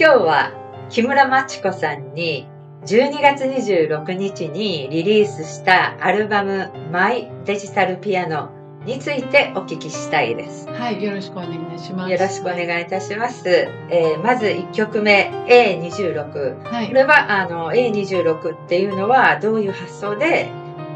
今日は木村真知子さんに12月26日にリリースしたアルバム「マイデジタルピアノ」についてお聞きしたいです。はい、よろしくお願いします。よろしくお願いいたします。えーまず1曲目 A26。はい。これはあの A26 っていうのはどういう発想で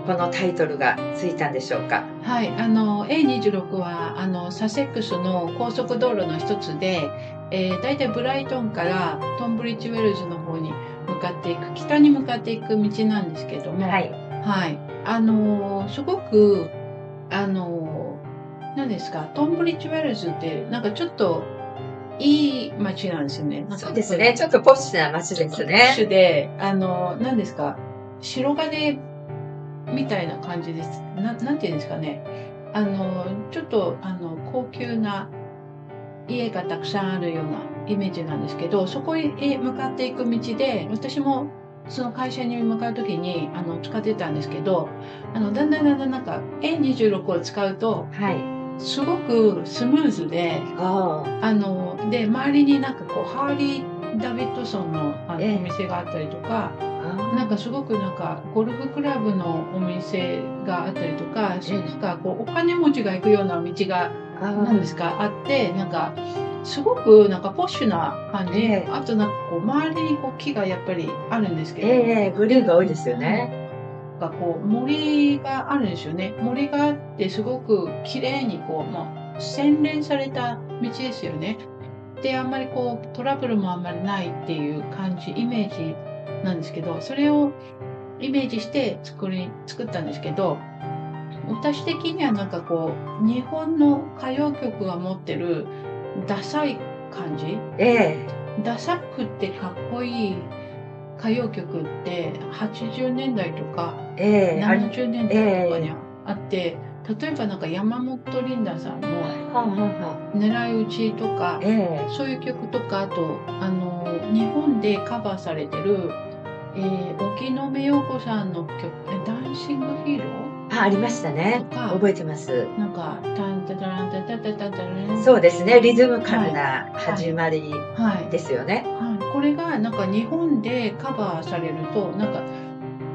このタイトルがついたんでしょうか？はい、あの A26 はあのサセックスの高速道路の一つで、えー、大体ブライトンからトンブリッジウェルズの方に向かっていく北に向かっていく道なんですけども、はい。はい、あのーすごくあのー何ですかトンブリッジウェルズってなんかちょっといい街なんですよね。そうですね。ちょっとポッシュな街ですプッね。シュで、あの、何ですか、白金みたいな感じです。ななんていうんですかね。あの、ちょっと、あの、高級な家がたくさんあるようなイメージなんですけど、そこへ向かっていく道で、私もその会社に向かうときに、あの、使ってたんですけど、あの、だんだんだんだんなんか A26 を使うと、はい。すごくスムーズで、ああので周りになんかこうハーリー・ダビッドソンのあのええお店があったりとか、あ。なんかすごくなんかゴルフクラブのお店があったりとか、そうなんかこうお金持ちが行くような道があ何ですか？あってなんかすごくなんかポッシュな感じ、ええ。あとなんかこう周りにこう木がやっぱりあるんですけど、ええグリーンが多いですよね。なんかこう森があるんですよね。森があってすごく綺麗にこう、まあ、洗練された道ですよね。であんまりこうトラブルもあんまりないっていう感じイメージなんですけどそれをイメージして作り作ったんですけど私的にはなんかこう日本の歌謡曲が持ってるダサい感じ？ええ。ダサくてかっこいい歌謡曲って80年代とかええ。あり70年代とかにあって、例えばなんか山本リンダさんのはあはあは「狙い撃ち」とかそういう曲とかあとあの日本でカバーされてる、えー、沖野目洋子さんの曲「えダンシングヒーロえあありましたね。覚えてます。ー」なんか「タンタタランタタタタタラン」そうですね。リズムカルな始まりはいですよね。はい、これがなんか日本でカバーされるとなんか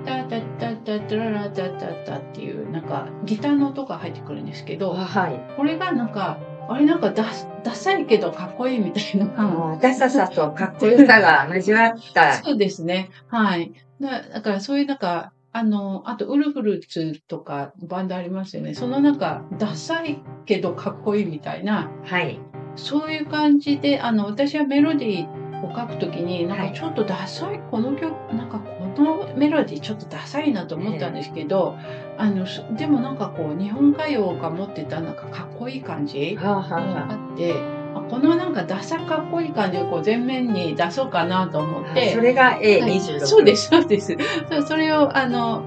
タタタタタララタタタっていうなんかギターの音が入ってくるんですけどはい。これがなんかあれなんかダダサいけどかっこいいみたいな、ダサさとかっこよさが交わった。そうですねはいだだからそういうなんかあのあとウルフルツとかバンドありますよね。そのなんかダサいけどかっこいいみたいな。はい。そういう感じで、あの、私はメロディーを書くときに、なんはいかちょっとダサい、この曲、なんかこのメロディーちょっとダサいなと思ったんですけど、あの、すでもなんかこう、日本歌謡が持ってたなんかかっこいい感じはあはがあ。はあって、あこのなんかダサかっこいい感じをこう前面に出そうかなと思っあ。て、それがはい A26。そうです、そうです。それを、あの、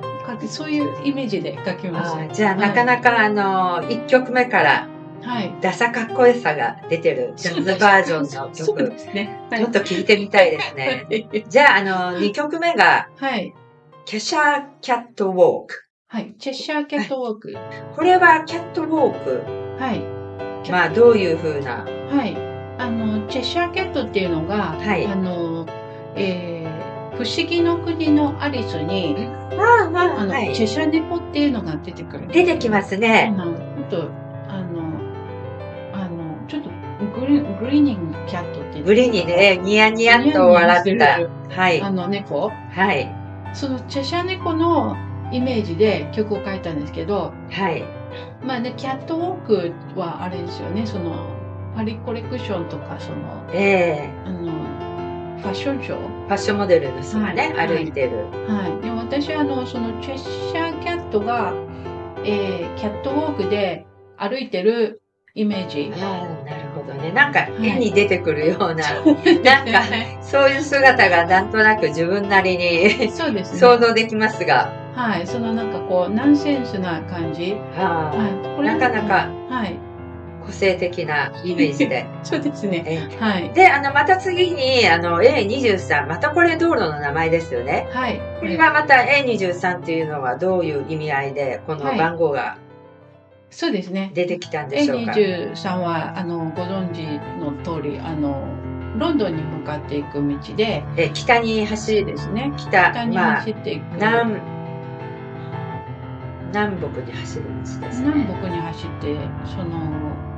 そういうイメージで書きましああじゃあ、なかなかあの、1曲目からた。はい。ダサかっこよさが出てるジャズバージョンの曲。ですね。はちょっと聞いてみたいですね。じゃあ、あの、2曲目が、はい。ケシャーキャットウォーク。はい。チェッシャーキャットウォーク。これはキャットウォーク。はい。まあ、どういう風な。はい。あの、チェッシャーキャットっていうのが、はいあの、えー、不思議の国のアリスに、ああ、あの、はいチェ。シャ猫っていうのが出てくる。出てきますね。あのちょっと、あの、あの、ちょっとグリ、グリーニングキャットって。グリにね、ニヤニヤっと笑った。はい。あの猫。はい。そのチェシャ猫のイメージで曲を書いたんですけど、はい。まあね、キャットウォークはあれですよね、その、パリコレクションとか、その、ええあの、ファッションショー？ファッションモデルの人がね、はい歩いてる。はい。で私はあの、そのチェッシャーキャットが、えー、キャットウォークで歩いてるイメージ。ああ、なるほどね。なんかい絵に出てくるような、なんかはそういう姿がなんとなく自分なりにいそうですね。想像できますが、はい。そのなんかこう、ナンセンスな感じ。ははい。こなかなかはい。個性的なイメージで。そうですね。えはい。で、あの、また次に、あの、A23、またこれ道路の名前ですよね。はい。これがまた A23 っていうのはどういう意味合いで、この番号がそうですね。出てきたんでしょうか？A23 は、あの、ご存知の通り、あの、ロンドンに向かっていく道で、え北に走るですね。北北にまあ走っていく。南南北に走る道ですね南北に走って、その、う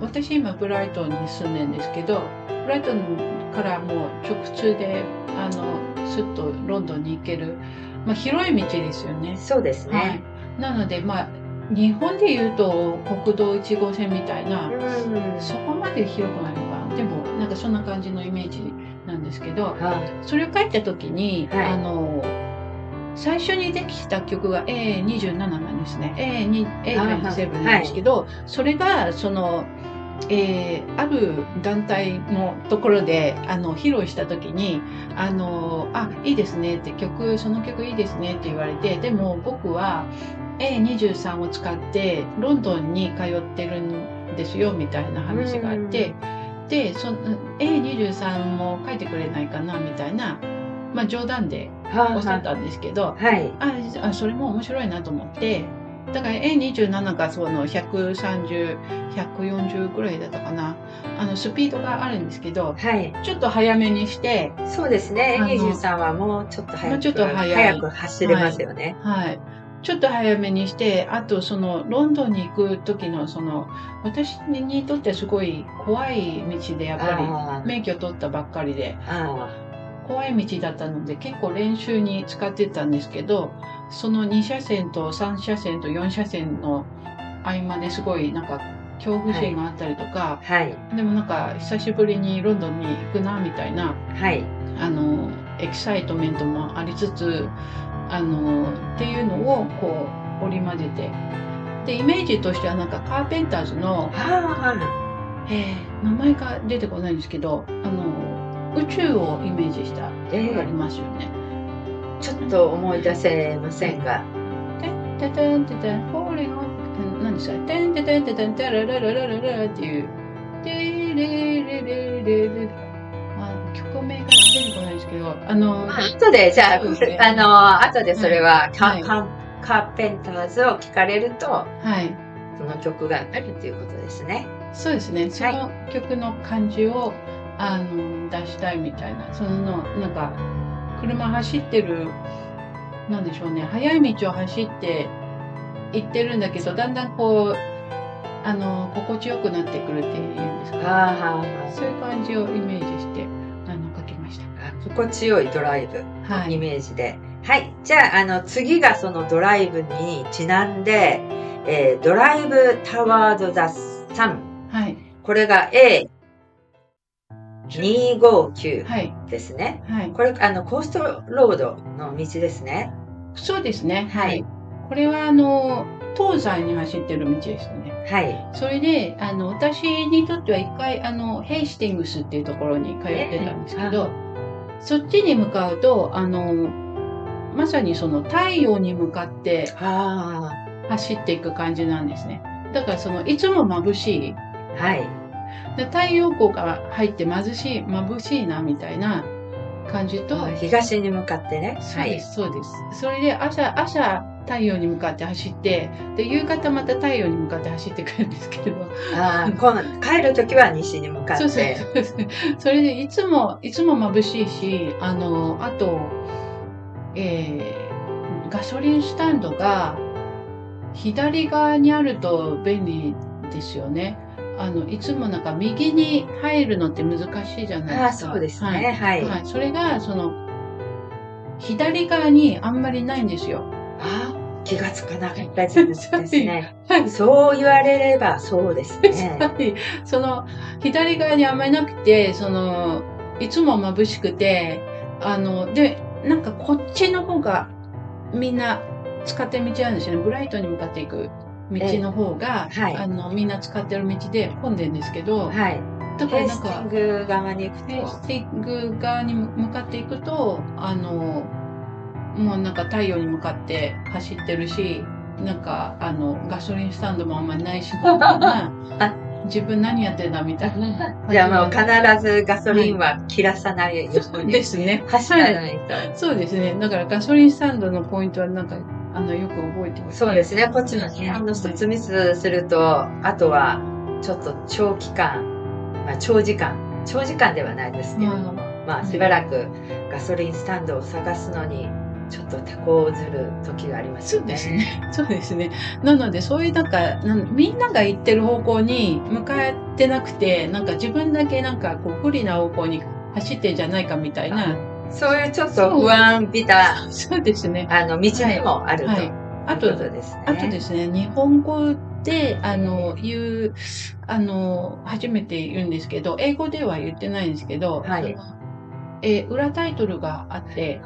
私今ブライトンに住んでるんですけど、ブライトンからもう直通で、あの、すっとロンドンに行ける、まあ広い道ですよね。そうですはいね、。なので、まあ、日本で言うと国道1号線みたいな、うんそこまで広くないのかな。でも、なんかそんな感じのイメージなんですけど、はそれを書いた時に、はいあの、最初にできた曲が A27 なんですね。A2 A27 なんですけど、それが、その、えーある団体のところであの披露した時にあのあいいですねって曲その曲いいですねって言われてでも僕は A23 を使ってロンドンに通ってるんですよみたいな話があってでその A23 も書いてくれないかなみたいな、まあ、冗談ではおっしゃったんですけどはい。ああそれも面白いなと思って。だから A27 がその130、140ぐらいだったかな。あの、スピードがあるんですけど、はい。ちょっと早めにして、そうですね。あの A23 はもうちょっと早くもうちょっと早い。く走れますよね、はい。ちょっと早めにして、あとそのロンドンに行く時のその、私にとってすごい怖い道でやっぱあり免許取ったばっかりで、あ怖い道だったので結構練習に使ってたんですけどその2車線と3車線と4車線の合間ですごいなんか恐怖心があったりとか、はい。でもなんか久しぶりにロンドンに行くなみたいなはい。あのエキサイトメントもありつつあのっていうのをこう織り交ぜて。でイメージとしてはなんかカーペンターズの、はえー名前が出てこないんですけどあの宇宙をイメージしたあ、えのがありーますよね。ちょっと思い出せませんが、てんててんててん、ホーリンオン、何ですか、てんててんててん、てらららららららっていう、てれれれれれあ曲名が出てこないですけど、あの、まあ、後でじゃあ、ねあの後でそれはカ,、はいカカーペンターズを聞かれるとはい、その曲があるということですねそうですね、その曲の感じを、あの出したいみたいなそのなんか車走ってるなんでしょうね速い道を走って行ってるんだけどだんだんこうあの心地よくなってくるっていうんですか、はそういう感じをイメージしてあの書きました。心地よいドライブのイメージで、はい、はい、じゃああの次がそのドライブにちなんで、えー、ドライブタワード・ザ・サン、はい、これが A 259ですね、はい、はい、これあのコーストロードの道ですね。そうですね。はい、これはあの東西に走ってる道ですね。はい。それであの私にとっては一回あのヘイスティングスっていうところに通ってたんですけど、そっちに向かうとあのまさにその太陽に向かって走っていく感じなんですね。だからそのいつも眩しいはい。で太陽光が入って貧しい、眩しいな、みたいな感じと、東に向かってね。そうです、そうです。それで朝、朝、太陽に向かって走って、で、夕方また太陽に向かって走ってくるんですけど、あ帰るときは西に向かって。そうそうそう。それで、いつも、いつも眩しいし、あの、あと、えー、ガソリンスタンドが、左側にあると便利ですよね。あの、いつもなんか右に入るのって難しいじゃないですか。そうですね。はい。はい。それが、その、左側にあんまりないんですよ。ああ、気がつかなかった事実ですね。はい。そう言われればそうですね。はい。その、左側にあんまりなくて、その、いつも眩しくて、あの、で、なんかこっちの方がみんな使ってる道なんですよね。ブライトに向かっていく道の方が、ええはいあの、みんな使ってる道で混んでるんですけど、はい。だからなんかヘイスティン、グ側に行くと。スティング側に向かっていくと、あの、もうなんか太陽に向かって走ってるし、なんか、あの、ガソリンスタンドもあんまりないし、な あ自分何やってんだみたいな。じゃあもう必ずガソリンは切らさないように ですね。走らないと。そうですね。だからガソリンスタンドのポイントはなんか、あの、よく覚えてます。そうですね。こっちのね、あの一つミスすると、あとはちょっと長期間、まあ、長時間長時間ではないですけれども、まあしばらくガソリンスタンドを探すのにちょっと手こずる時がありますそう。ですね。そうですね。なので、そういうなんか、なんみんなが行ってる方向に向かってなくて、なんか自分だけなんかこう不利な方向に走ってんじゃないかみたいな。そういうちょっと不安びたそうですね。あの道でもあるとはい。あとですね。あとですね、日本語で、あの、言う、あの、初めて言うんですけど、英語では言ってないんですけど、はいえー裏タイトルがあって、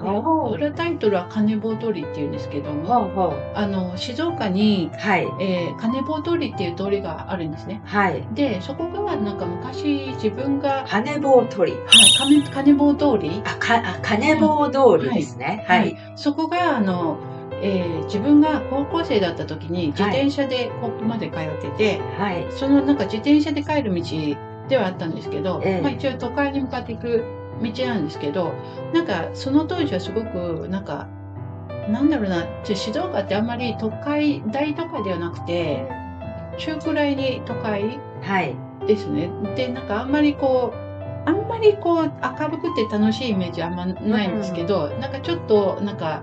裏タイトルは金棒通りって言うんですけども、あの、静岡に、はい。えー金棒通りっていう通りがあるんですね。はい。で、そこがなんか昔自分が、はい、金棒取り。金金棒通り、あ、か、あ金棒通りですね。はい。そこが、あの、えー自分が高校生だった時に自転車でここまで通ってて、はい。そのなんか自転車で帰る道ではあったんですけど、ええまあ一応都会に向かっていく道なんですけど、なんかその当時はすごくなんか、なんだろうな、静岡ってあんまり都会、大都会ではなくて、中くらいに都会はい。ですね。で、なんかあんまりこう、あんまりこう明るくて楽しいイメージあんまないんですけど、なんかちょっと、なんか、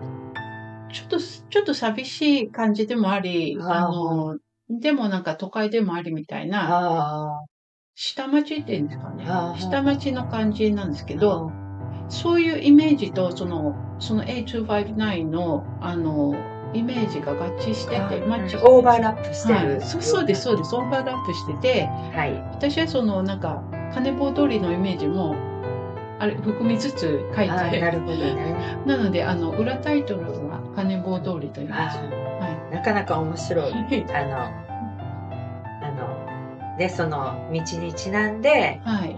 ちょっと、ちょっと寂しい感じでもあり、あの、でもなんか都会でもありみたいな、あ下町っていうんですかね。下町の感じなんですけあ。ど、そういうイメージと、その、その A259 の、あの、イメージが合致してて、マッチオーバーラップしてる。はい、そうそうです、そうです。オーバーラップしてて、はい。私はその、なんか、金棒通りのイメージも、あれ、含みつつ書いあて、なるほどね。なので、あの、裏タイトルは金棒通りと言います。あはなかなか面白い。い。あの、あの、で、その道にちなんで、はい。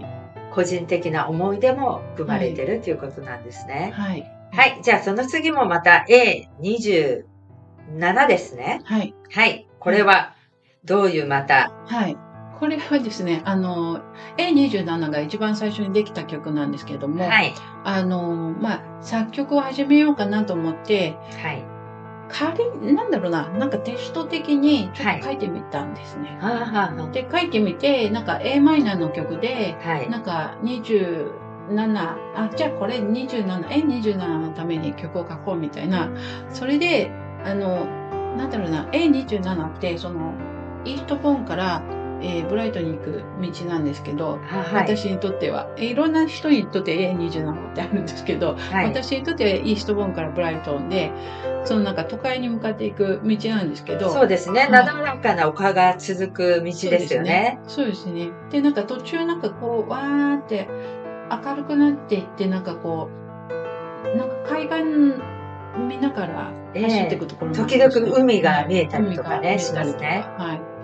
個人的な思い出も含まれてるということなんですね。はい。はい。じゃあ、その次もまた A27 ですね。はい。はい。これは、どういうまた、はい。これはですね、あの、A27 が一番最初にできた曲なんですけども、はい。あの、まあ、作曲を始めようかなと思って、はい。仮、なんだろうな、なんかテスト的にちょっと書いてみたんですね。はあ、はあはで、書いてみて、なんか a マイナーの曲で、あ、はい。なんか27、あ、じゃあこれ27、A27 のために曲を書こうみたいな。それで、あの、なんだろうな、A27 って、その、イーストボーンから、えーブライトに行く道なんですけど、ははい。私にとっては、えーいろんな人にとって A27 ってあるんですけど、はい。私にとってはイーストボーンからブライトンで、そのなんか都会に向かっていく道なんですけど、そうですね。はいなだらかな丘が続く道ですよね。そうですね。で、なんか途中なんかこう、わーって明るくなっていって、なんかこう、なんか海岸見ながら走っていくところもあるん時々海が見えたりとかね、海しますね。かはい。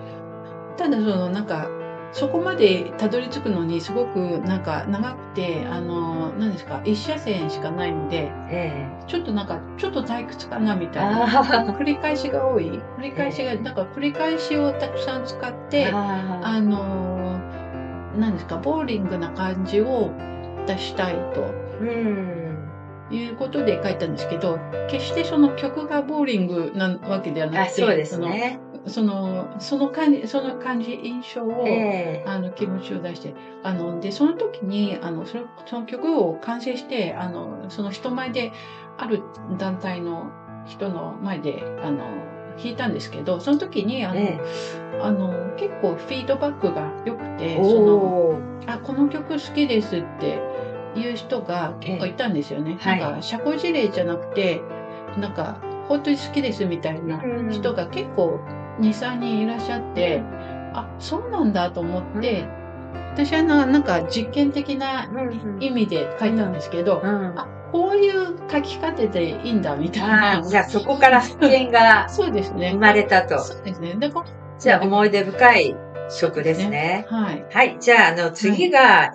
ただそのなんか、そこまでたどり着くのにすごくなんか長くて、あの、何ですか、一車線しかないので、えちょっとなんか、ちょっと退屈かなみえたいな。あ繰り返しが多い。繰り返しが、なんか繰り返しをたくさん使って、ああのー、何ですか、ボーリングな感じを出したいとうん。いうことで書いたんですけど、決してその曲がボーリングなわけではなあ、くて、そうですね。その、その、感じ、その感じ、印象を、ええ。あの、気持ちを出して、あの、で、その時に、あの、そのその曲を完成して、あの、その人前で、ある団体の人の前で、あの、弾いたんですけど、その時に、あの、えあの、結構フィードバックが良くて、えその、あ、この曲好きですっていう人が結構いたんですよね。ええなんか、社交辞令じゃなくて、なんか、本当に好きですみたいなうん人が結構2、3人いらっしゃって、あ、そうなんだと思って、私はななんか実験的なうん意味で書いたんですけど、うんあ、こういう書き方でいいんだみたいな。じゃあそこから発見が そうですね生。まれたと。そうですね。で、こじゃあ思い出深い曲ですね。はい。はい。じゃあ、あの、次が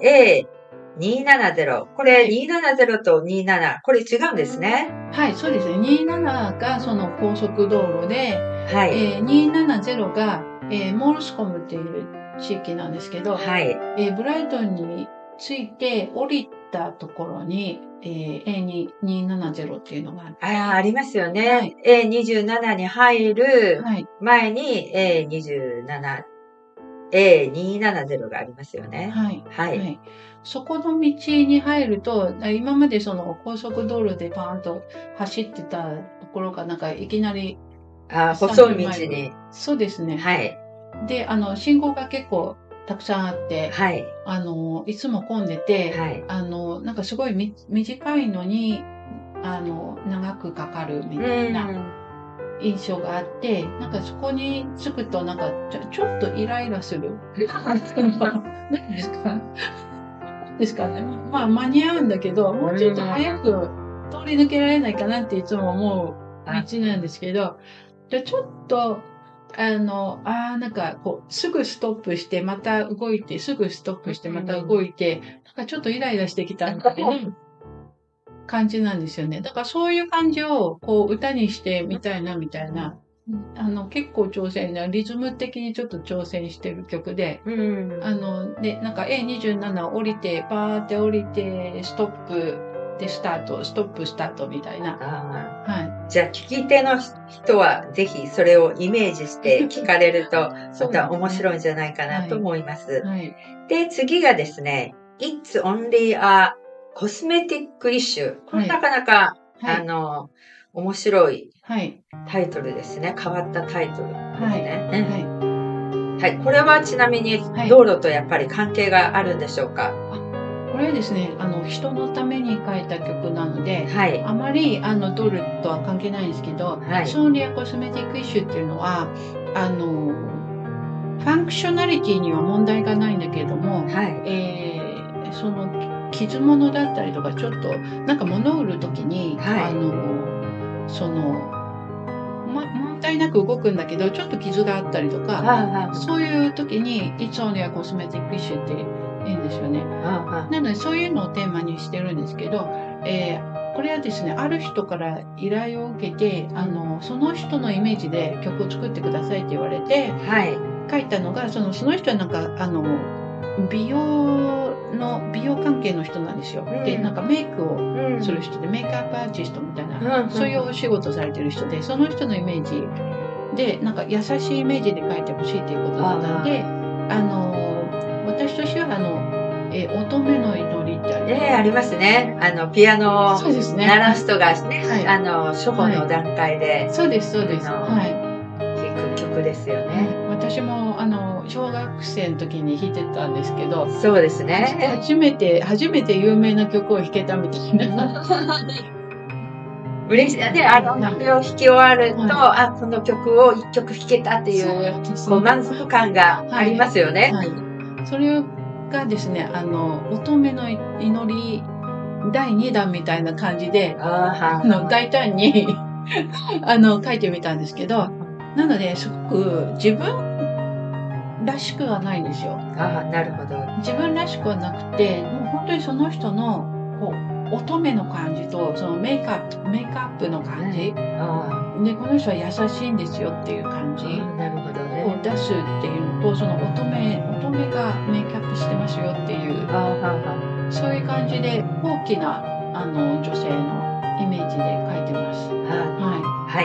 A270。これ270と27。これ違うんですね。はい、そうですね。27がその高速道路で、はい。えー270が、えーモールスコムっていう地域なんですけど、はい。えーブライトンに着いて降りたところに、えー A270 っていうのがある。ああ、ありますよはねい。A27 に入るはい。前に A27、A270 がありますよね。はい。は。はいい。そこの道に入ると、今までその高速道路でバーンと走ってたところが、なんかいきなり、あ細い道に。そうですね。はい。で、あの、信号が結構たくさんあって、はい。あの、いつも混んでて、はい。あの、なんかすごいみ短いのに、あの、長くかかるみたいな印象があって、なんかそこに着くと、なんかちょちょっとイライラする。何ですか？ですかね。まあ間に合うんだけど、もうちょっと早く通り抜けられないかなっていつも思う道なんですけど、じゃちょっと、あの、ああ、なんかこう、すぐストップして、また動いて、すぐストップして、また動いて、なんかちょっとイライラしてきたみたいな感じなんですよね。だからそういう感じをこう歌にしてみたいなみたいな、あの結構挑戦な、リズム的にちょっと挑戦してる曲で、うん、あの、で、なんか A27 降りて、バーって降りて、ストップでスタート、ストップスタートみたいな。はい。じゃあ聞き手の人はぜひそれをイメージして 聞かれると、また面白いんじゃないかなと思います。はい、で、次がですね、It's only a cosmetic issue。これなかなか、はい、あの、面白いタイトルですね。変わったタイトル。ですね。はい。はい。これはちなみにドールとやっぱり関係があるんでしょうか、これはですね、あの、人のために書いた曲なので、はい、あまり、あの、ドールとは関係ないんですけど、はい、 It's only a cosmetic issue っていうのは、あの、 functionality には問題がないんだけれども、はい、えー、その、傷物だったりとかちょっとなんか物を売る時に、はい、あのその、ま、問題なく動くんだけどちょっと傷があったりとか、はそういう時に「It's only a cosmetic issue」って言うんですよね。なのでそういうのをテーマにしてるんですけど、えー、これはですねある人から依頼を受けてあのその人のイメージで曲を作ってくださいって言われて、はい、書いたのがそのその人はなんかあの美容の美容関係の人なんですよ。うん、で、なんかメイクをする人で、メイクアップアーティストみたいな、うん、そういうお仕事されてる人で、その人のイメージで、なんか優しいイメージで描いてほしいということだったんで、あの、私としては、あの、え乙女の祈りってあります、ね、ありますね。あの、ピアノを鳴らす人がね、はい、あの、初歩の段階で、はい、そうです、そうです。はい。弾く曲ですよね。私も、あの、小学生の時に弾いてたんですけどそうですね。初めて初めて有名な曲を弾けたみたいな。嬉しい。ねあの曲を弾き終わると、はい、あこの曲を一曲弾けたっていう、こう満足感がありますよね、はい。はい、それがですねあの乙女の祈り第2弾みたいな感じであの大胆に あの書いてみたんですけどなのですごく自分らしくはないんですよ。あなるほど。自分らしくはなくて、もう本当にその人のこう乙女の感じとそのメイクアップメイクアップの感じ、はでこの人は優しいんですよっていう感じ。なるほど、ね、を出すっていうのとその乙女乙女がメイクアップしてますよっていう。そういう感じで大きなあの女性のイメージで描いてます。はい、は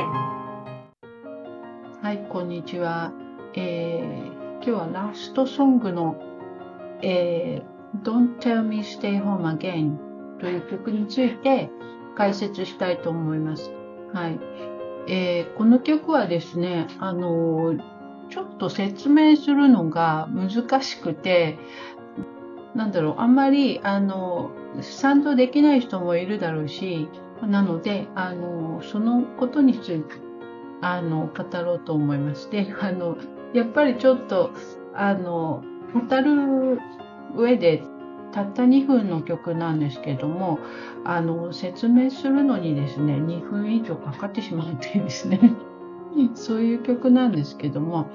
い。はい、こんにちは。えー今日はラストソングの、えー、Don't Tell Me Stay Home Again という曲について解説したいと思います。はい。えー、この曲はですね、あのちょっと説明するのが難しくて、なんだろう、あんまり、あの、賛同できない人もいるだろうし、なので、あの、そのことについて、あの、語ろうと思いまして、あの、やっぱりちょっと、あの、語る上で、たった2分の曲なんですけども、あの、説明するのにですね、2分以上かかってしまうっていうですね、そういう曲なんですけども、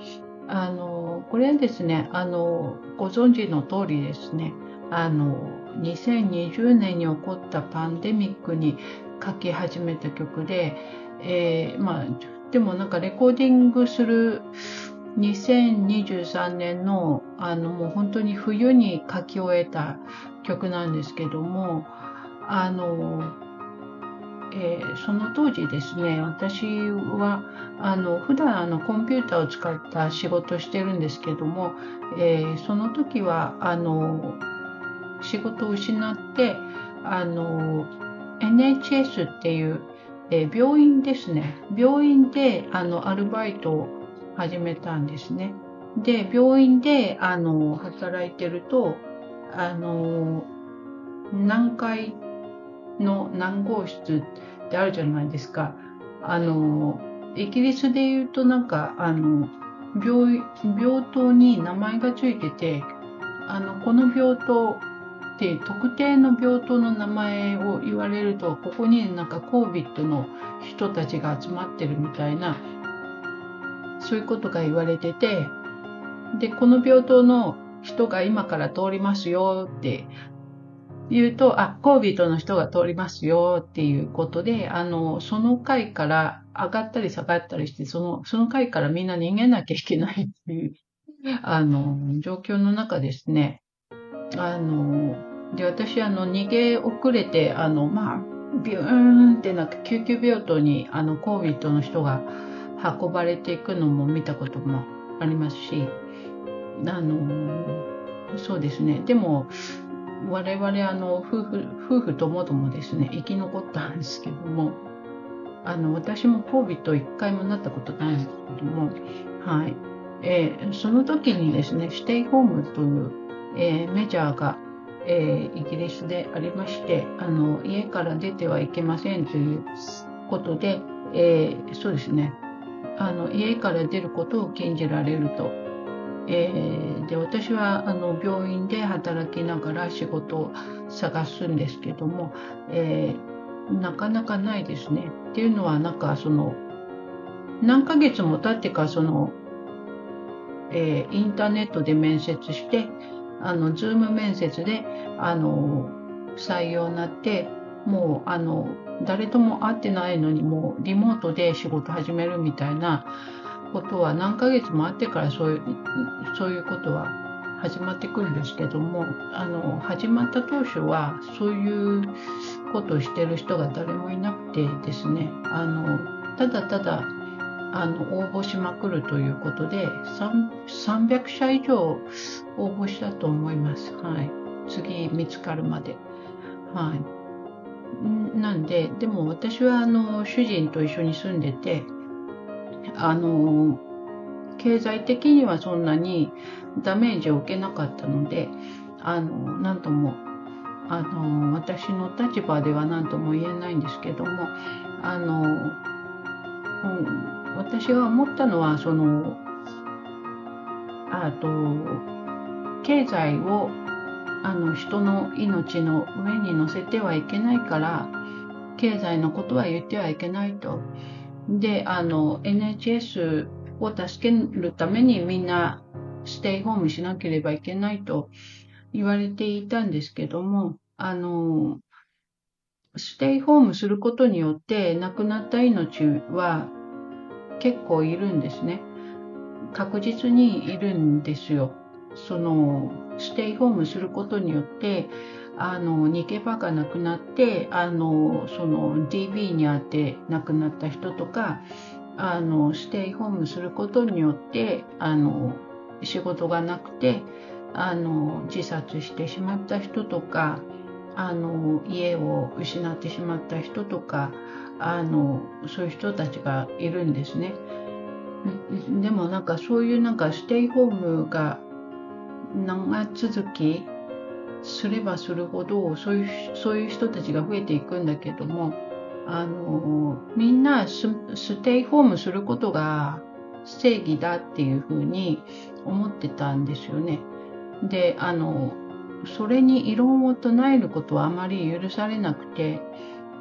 あの、これはですね、あの、ご存知の通りですね、あの、2020年に起こったパンデミックに書き始めた曲で、えー、まあ、でもなんかレコーディングする2023年のあのもう本当に冬に書き終えた曲なんですけどもあの、えー、その当時ですね私はあの普段あのコンピューターを使った仕事をしてるんですけども、えー、その時はあの仕事を失って、あの、NHS っていう、えー、病院ですね。病院で、あの、アルバイトを始めたんですね。で、病院で、あの、働いてると、あの、何階の何号室ってあるじゃないですか。あの、イギリスで言うとなんか、あの、病、病棟に名前がついてて、あの、この病棟って特定の病棟の名前を言われると、ここになんか COVID の人たちが集まってるみたいな、そういうことが言われてて、で、この病棟の人が今から通りますよって言うと、あ、COVID の人が通りますよっていうことで、あの、その階から上がったり下がったりして、その、その階からみんな逃げなきゃいけないっていう、あの、状況の中ですね。あの、で、私、あの、逃げ遅れて、あの、まあ、ビューンってなんか救急病棟に、あの、COVID の人が運ばれていくのも見たこともありますし、あの、そうですね。でも、我々、あの、夫婦、夫婦ともどもですね、生き残ったんですけども、あの、私も COVID 一回もなったことないんですけども、はい。えー、その時にですね、ステイホームという、えー、メジャーが、えー、イギリスでありまして、あの、家から出てはいけませんということで、えそうですね、あの、家から出ることを禁じられるとえー、で私はあの病院で働きながら仕事を探すんですけども、えー、なかなかないですね。っていうのはなんかその何ヶ月も経ってかその、えー、インターネットで面接してあのズーム面接であの採用になってもうあの誰とも会ってないのにもうリモートで仕事始めるみたいなことは何ヶ月もあってからそういうそういうことは始まってくるんですけどもあの始まった当初はそういうことをしてる人が誰もいなくてですねあのただただあの応募しまくるということで300社以上応募したと思います。はい、次見つかるまで。はい、なんででも私はあの主人と一緒に住んでてあの経済的にはそんなにダメージを受けなかったのであの何ともあの私の立場では何とも言えないんですけどもあの、うん、私が思ったのはそのあと経済をあの人の命の上に乗せてはいけないから経済のことは言ってはいけないと。で、あの、NHS を助けるためにみんなステイホームしなければいけないと言われていたんですけども、あの、ステイホームすることによって亡くなった命は結構いるんですね。確実にいるんですよ。その、ステイホームすることによって、あの逃げ場がなくなってあのその DB にあって亡くなった人とかあのステイホームすることによってあの仕事がなくてあの自殺してしまった人とかあの家を失ってしまった人とかあのそういう人たちがいるんですね。でもなんかそういうなんかステイホームが長続きすればするほどそういうそういう人たちが増えていくんだけどもあのみんなステイホームすることが正義だっていうふうに思ってたんですよね。であのそれに異論を唱えることはあまり許されなくて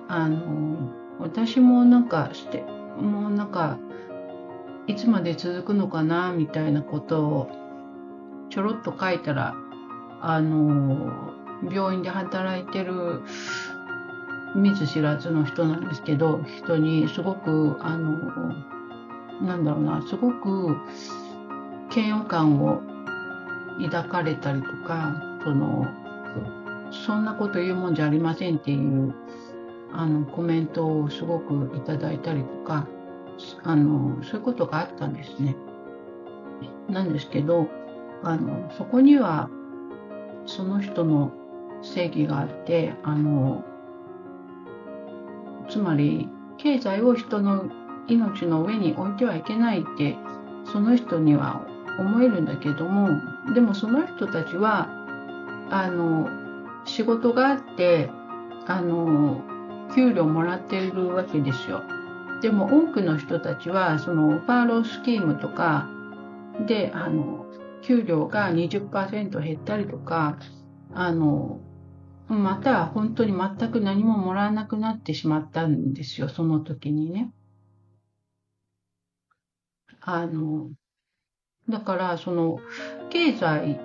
あの私もなんかしてもうなんかいつまで続くのかなみたいなことをちょろっと書いたらあの、病院で働いてる見ず知らずの人なんですけど、人にすごく、あの、なんだろうな、すごく嫌悪感を抱かれたりとか、その、そんなこと言うもんじゃありませんっていう、あの、コメントをすごくいただいたりとか、あの、そういうことがあったんですね。なんですけど、あの、そこにはその人の正義があって、あの、つまり、経済を人の命の上に置いてはいけないって、その人には思えるんだけども、でもその人たちは、あの、仕事があって、あの、給料もらっているわけですよ。でも多くの人たちは、その、ファーロースキームとかで、あの、給料が20%減ったりとか、あの、また本当に全く何ももらわなくなってしまったんですよ、その時にね。あの、だからその経済、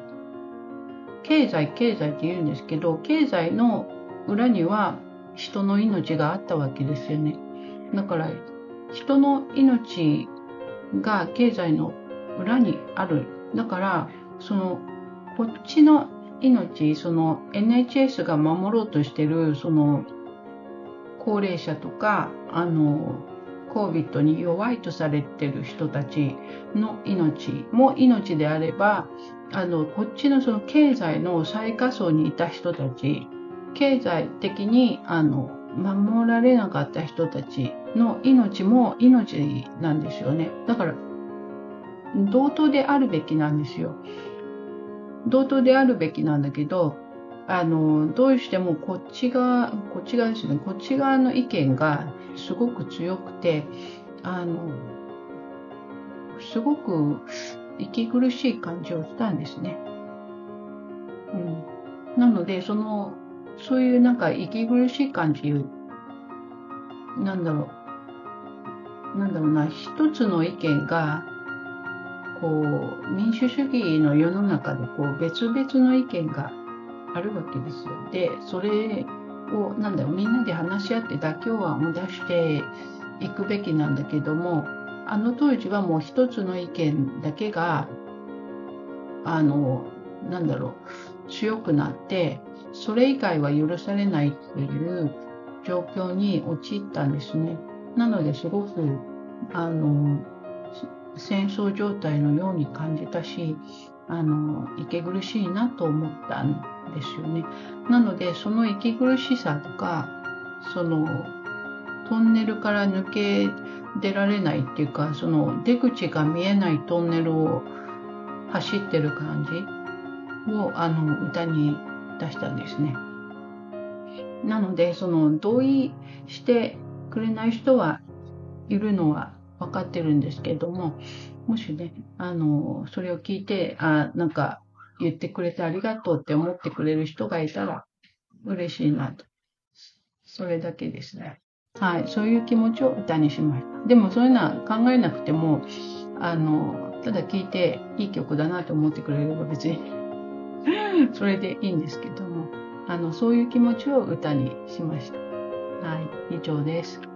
経済、経済って言うんですけど、経済の裏には人の命があったわけですよね。だから人の命が経済の裏にある。だからそのこっちの命、その NHS が守ろうとしてる、その高齢者とか、あの、COVID に弱いとされてる人たちの命も命であれば、あの、こっちのその経済の最下層にいた人たち、経済的に、あの、守られなかった人たちの命も命なんですよね。だから、同等であるべきなんですよ。同等であるべきなんだけど、あの、どうしてもこっち側、こっち側ですね、こっち側の意見がすごく強くて、あの、すごく息苦しい感じをしたんですね。うん。なので、その、そういうなんか息苦しい感じ、なんだろう、なんだろうな、一つの意見がこう民主主義の世の中でこう別々の意見があるわけですよ。でそれをなんだろうみんなで話し合って妥協案を出していくべきなんだけどもあの当時はもう一つの意見だけがあのなんだろう強くなってそれ以外は許されないっていう状況に陥ったんですね。なのですごくあの戦争状態のように感じたし、あの、息苦しいなと思ったんですよね。なので、その息苦しさとか、その、トンネルから抜け出られないっていうか、その出口が見えないトンネルを走ってる感じを、あの、歌に出したんですね。なので、その、同意してくれない人はいるのは分かってるんですけども、もしね、あの、それを聞いて、あ、なんか言ってくれてありがとうって思ってくれる人がいたら嬉しいなと。それだけですね。はい、そういう気持ちを歌にしました。でもそういうのは考えなくても、あの、ただ聴いていい曲だなと思ってくれれば別に それでいいんですけども、あの、そういう気持ちを歌にしました。はい、以上です。